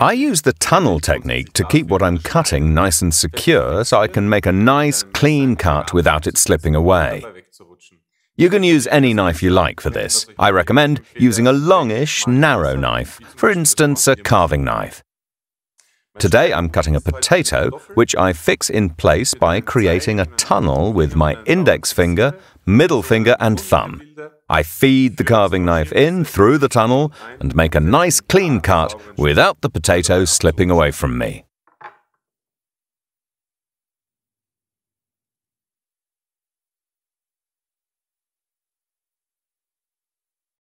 I use the tunnel technique to keep what I'm cutting nice and secure so I can make a nice, clean cut without it slipping away. You can use any knife you like for this. I recommend using a longish, narrow knife, for instance a carving knife. Today I'm cutting a potato, which I fix in place by creating a tunnel with my index finger, middle finger and thumb. I feed the carving knife in through the tunnel and make a nice clean cut without the potato slipping away from me.